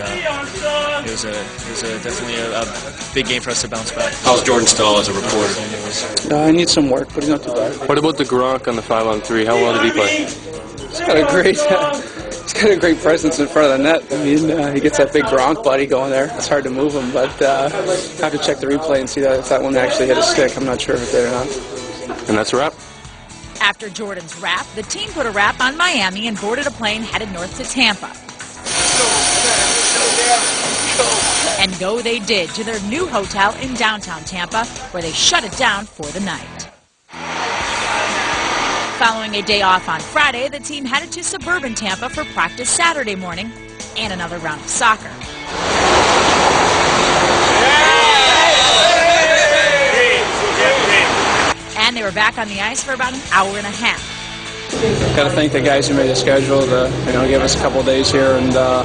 and uh, it was a it was a, definitely a, a big game for us to bounce back. How's Jordan Staal as a reporter? Uh, I need some work, but he's not too bad. What about the Gronk on the five on three? How well did he play? He's got a great, he's got a great presence in front of the net. I mean, uh, he gets that big Gronk body going there. It's hard to move him, but uh, have to check the replay and see that if that one actually hit a stick. I'm not sure if it did or not. And that's a wrap. After Jordan's wrap, the team put a wrap on Miami and boarded a plane headed north to Tampa. And go they did to their new hotel in downtown Tampa, where they shut it down for the night. Following a day off on Friday, the team headed to suburban Tampa for practice Saturday morning and another round of soccer. And they were back on the ice for about an hour and a half. Got to thank the guys who made the schedule to you know give us a couple days here, and uh,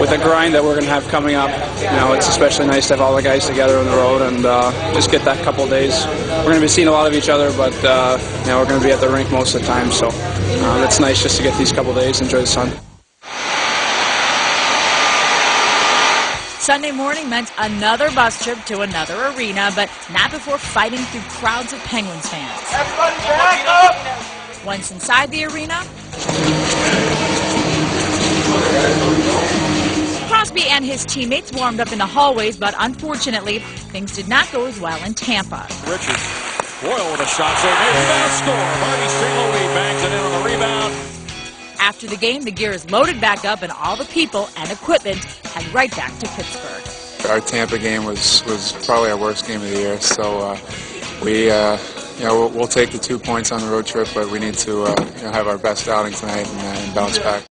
with the grind that we're going to have coming up, you know it's especially nice to have all the guys together on the road and uh, just get that couple days. We're going to be seeing a lot of each other, but uh, you know we're going to be at the rink most of the time, so uh, it's nice just to get these couple of days, enjoy the sun. Sunday morning meant another bus trip to another arena, but not before fighting through crowds of Penguins fans. Everybody back up! Once inside the arena, Crosby and his teammates warmed up in the hallways, but unfortunately, things did not go as well in Tampa. Richards. Royal with a shot save. Rebound score. Marty St. Louis bangs it in on the rebound. After the game, the gear is loaded back up, and all the people and equipment head right back to Pittsburgh. Our Tampa game was, was probably our worst game of the year, so uh, we uh, you know we'll, we'll, take the two points on the road trip, but we need to uh, you know, have our best outing tonight and, and bounce back.